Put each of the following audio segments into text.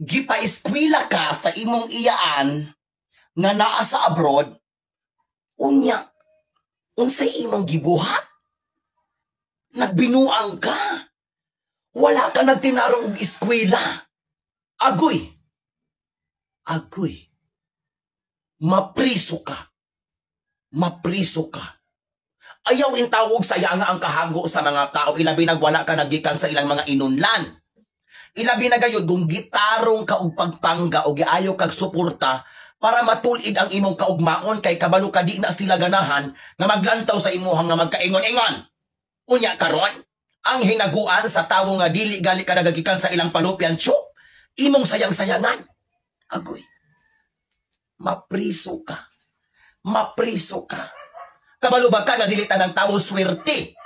gipaeskwela ka sa imong iyaan nga naa sa abroad, unya, unsay imong gibuhat? Nagbinuang ka. Wala ka nagtinarong eskwela. Agoy. Agoy. Mapriso ka. Mapriso ka. Ayaw intawog saya nga ang kahago sa mga tao ilabi nagwala ka nagikan sa ilang mga inunlan. Ilabi na gayud kung gitarong ka og pagpangga o giayo kag suporta para matulid ang imong kaugmaon kay kabalo ka di na sila ganahan nga maglantaw sa imuhang nga magkaingon-ingon. Unya karon, ang hinaguan sa tawo nga dili gali ka nagagikan sa ilang palupyan tso, imong sayang-sayangan. Agoy. Mapriso ka. Mapriso ka. Kabalo ba ka nga dili tanang tawo swerte?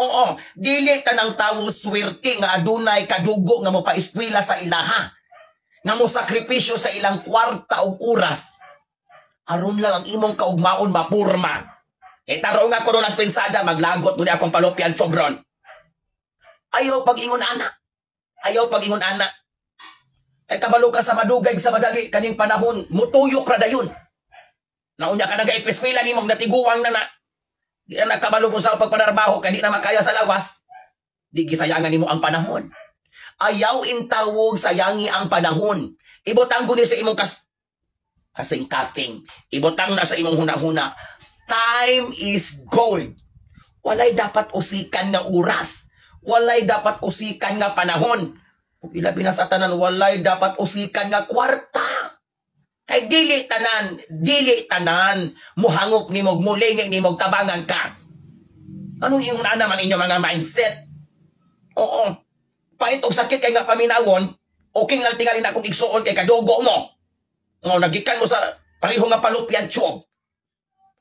Oo, dili tanang tawo swerte nga adunay kadugo nga mo paeskwela sa ilaha nga mo sakripisyo sa ilang kwarta o oras. Aron lang ang imong kaugmaon mapurma. E taro nga ko nagpensada, maglagot mo akong palopyan sobron. Ayaw pag-ingon anak. Ayaw pag-ingon anak. Ay kabalo ka sa madugay sa madali kaning panahon, mutuyok ra dayon. Naunya ka nag-ipeskwela ni mong natiguang na na. Di na nakabalo mo sa pagpanarbaho, kaya di na makaya sa lawas. Di gisayangan nimo ang panahon. Ayaw intawog sayangi ang panahon. Ibutang guni sa imong kas kasing-kasing. Ibutang na sa imong huna-huna. Time is gold. Walay dapat usikan nga oras. Walay dapat usikan nga panahon. Kung ilabi na sa tanan, walay dapat usikan nga kwarta. Kay dili tanan, dili tanan, muhangop ni mog mulingi ni mog tabangan ka. Anong yung na naman inyo mga mindset? Oo, pait og sakit kay nga paminawon, okay lang tingali na akong igsuon kay kadugo mo. O, nagikan mo sa pareho nga palupyan tiyog.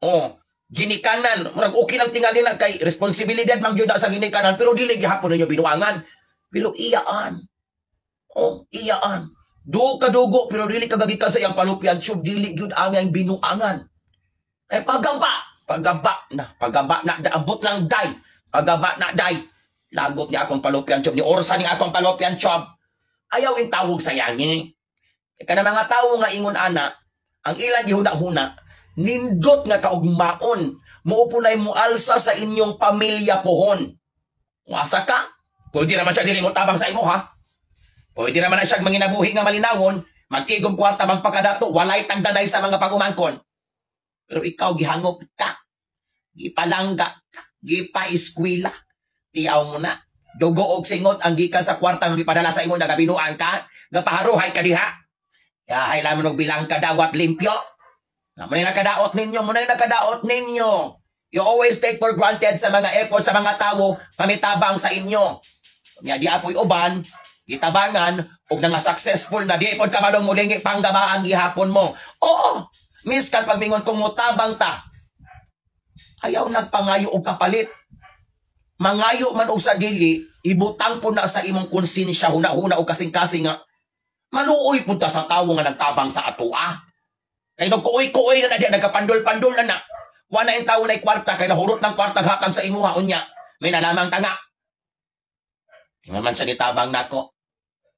O, ginikanan, murag okay lang tingali na kay responsibilidad mang yun sa ginikanan, pero dili gihapon ninyo binuangan. Pero iyaan. O, iyaan. Do kadugo, pero dili ka sa iyang palupyan tiyog, dili yun ang iyang binuangan. Eh, pagaba, pagaba na, pagaba na, daabot lang day, pagaba na day. Lagot niya akong palopyan job. Ni Orsa ni akong palopyan job. Ayaw in tawog sa yangi. Ika na mga tao nga ingon ana, ang ilang gihuna-huna, nindot nga kaugmaon, muupunay mo alsa sa inyong pamilya pohon. Wasa ka? Pwede naman siya dili mo tabang sa imo ha? Pwede naman na siya manginabuhi nga malinawon, magtigom kwarta magpakadato, walay tagdanay sa mga pagumangkon. Pero ikaw gihangop ka, gipalangga ka, gipa-eskwela, tiyaw mo na. Dugo og singot ang gikan sa kwartang gipadala sa imo nagabinuan ka, gapaharuhay ka diha. Yahay lamang og bilang kadawat limpyo. Na may nakadaot ninyo, mo na nakadaot ninyo. You always take for granted sa mga effort sa mga tao, pamitabang sa inyo. Nya di apoy uban, gitabangan, og nga successful na di pod ka malong mulingi panggamaan gihapon mo. Oo, miskan pagmingon kung mutabang ta. Ayaw nagpangayo og kapalit mangayo man og sa dili, ibutang po na sa imong konsensya huna-huna o kasing-kasing nga, maluoy po ta sa tawo nga nagtabang sa atua. Kay nagkuoy-kuoy na na diya, nagkapandol-pandol na na. Wala yung tawo na kwarta, kay nahurot ng kwarta hatang sa imuha, unya. May nalamang tanga. Di man siya nitabang nako.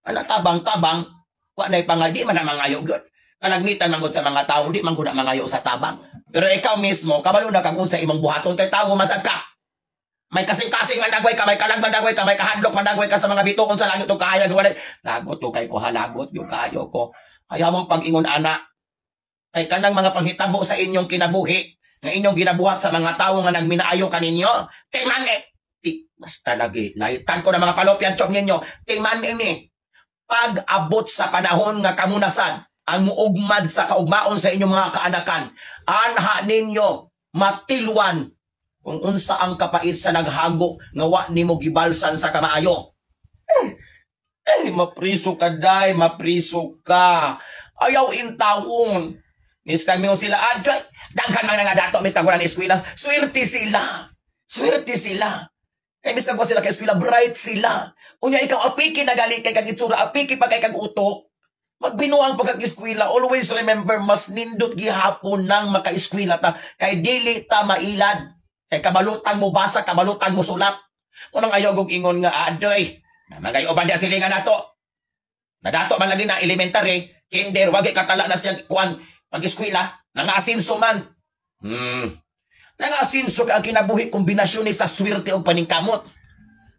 Ano tabang-tabang? Wala yung panga, di man mangayo good. Kalagmitan man sa mga tao, di man ko na mangayo sa tabang. Pero ikaw mismo, kabalo na kang sa imong buhaton, kay tao masag ka. May kasing-kasing man dagway ka, may kalagman dagway ka, may kahadlok man dagway ka sa mga bituon sa langit o kaya gawalay. Lagot to kay ko halagot yung kayo ko. Ayaw mong pag-ingon ana. Kay kanang mga panghitabo sa inyong kinabuhi, nga inyong ginabuhat sa mga tao nga nagminaayo kaninyo. Kay man eh. Ti, basta lagi. Naitan ko na mga palopyan chop ninyo. Kay man ini. Pag abot sa panahon nga kamunasan, ang muugmad sa kaugmaon sa inyong mga kaanakan, anha ninyo matilwan kung unsa ang kapait sa naghago nga wa nimo gibalsan sa kamaayo. Eh, eh mapriso ka day, mapriso ka. Ayaw intawon. Mista mo sila adjay. Daghan man nga dato mista ko na eskwela. Swerte sila. Swerte sila. Kay mista ko sila kay eskwela bright sila. Unya ikaw apiki na gali kay kag itsura, apiki pa kay kag utok. Magbinuang pagkag-eskwela, always remember, mas nindot gihapon nang maka-eskwela ta, kay dili ta mailad. Kay kabalutang mo basa, kabalutang mo sulat. Unang ayaw kong ingon nga, adoy, na magay uban dia silingan nato. Nadato man lagi na elementary, kinder, wagi katala na siya kuan pag-eskwela, nangasinso man. Hmm. Nangasinso ka ang kinabuhi kombinasyon ni sa swerte o paningkamot.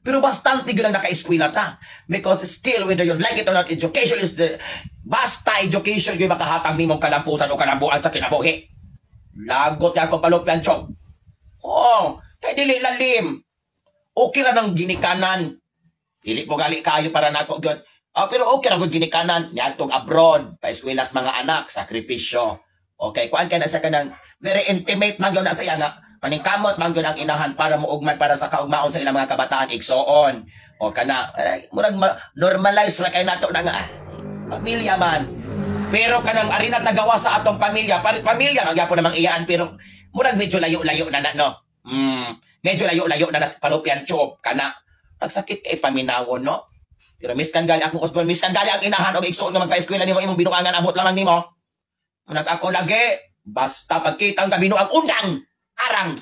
Pero bastante ang naka-eskwela ta. Because still, whether you like it or not, education is the... Basta education yung makahatang nimong kalampusan o kalambuan sa kinabuhi. Lagot ako palupyan, chok. Oo, kay dili lalim. Okay ra ng ginikanan. Dili ko gali kayo para nako gyud. Ah, pero okay ra gud ginikanan. Niadtong abroad, paeskwelas mga anak, sakripisyo. Okay, kuan ka na sa kanang very intimate man na sa iya nga paningkamot man ang inahan para mougman para sa kaugmaon sa ilang mga kabataan igsoon. O kana, eh, murag ma- normalize ra kay nato na nga. Pamilya man. Pero kanang arina tagawa sa atong pamilya, par pamilya ang gyapon namang iyaan pero murag medyo layo-layo na na no. Mm, medyo layo-layo na na sa palupyan chop kana. Nagsakit kay paminawon no. Pero miskan gali akong usbon, miskan gali ang inahan og igsoon nga magka-eskwela nimo imong binuangan amot lamang nimo. Nag ako lagi, basta pagkita ang gabinuang undang, arang